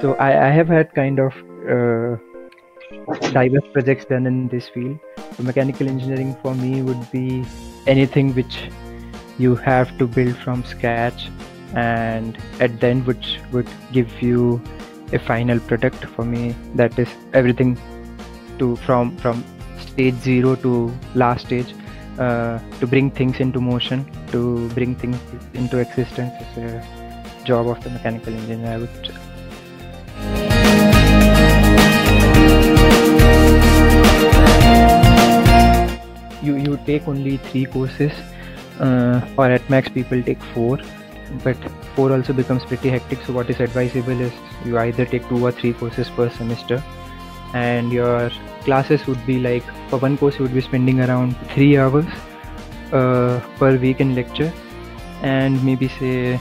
So I, I have had kind of uh, diverse projects done in this field. So mechanical engineering for me would be anything which you have to build from scratch and at the end which would give you a final product for me that is everything to from from stage zero to last stage uh, to bring things into motion to bring things into existence is a job of the mechanical engineer i would you you take only three courses uh, or at max people take four but four also becomes pretty hectic. So what is advisable is you either take two or three courses per semester and your classes would be like for one course you would be spending around three hours uh, per week in lecture and maybe say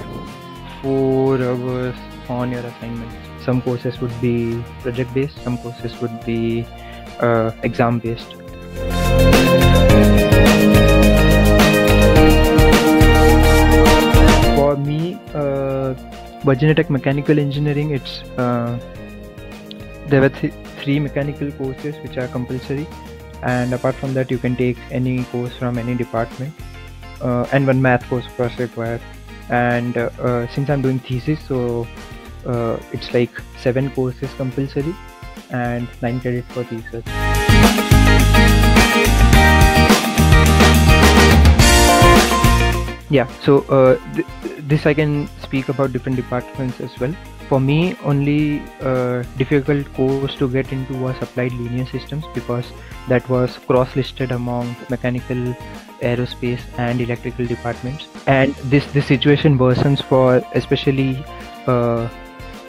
four hours on your assignments some courses would be project based some courses would be uh, exam based for me uh, Virginia Tech mechanical engineering it's there were th- three mechanical courses which are compulsory. And apart from that you can take any course from any department uh, and one math course course required. And uh, uh, since i'm doing thesis so uh, it's like seven courses compulsory and nine credits for thesis yeah so uh, th- this i can speak about different departments as well. For me only uh, difficult course to get into was applied linear systems because that was cross listed among mechanical aerospace and electrical departments. And this this situation worsens for especially uh,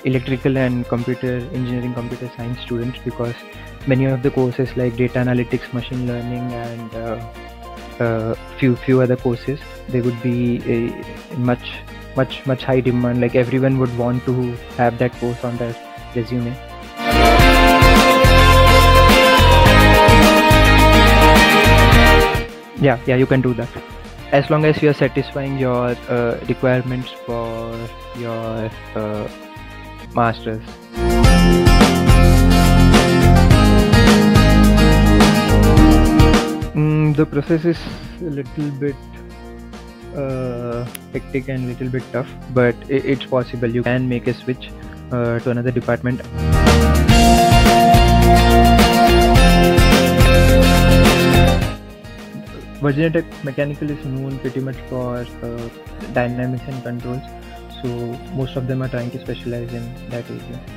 electrical and computer engineering computer science students because many of the courses like data analytics machine learning and uh, few few other courses they would be a much much much high demand like everyone would want to have that course on their resume. Yeah yeah you can do that. As long as you are satisfying your uh, requirements for your uh, masters the process is a little bit uh, hectic and a little bit tough but i it's possible. You can make a switch uh, to another department. Virginia Tech Mechanical is known pretty much for uh, dynamics and controls so most of them are trying to specialize in that area